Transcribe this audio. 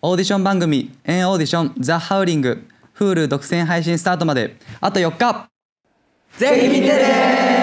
オーディション番組「エンオーディションザ・ハウリング」Hulu 独占配信スタートまであと4日。ぜひ見てね。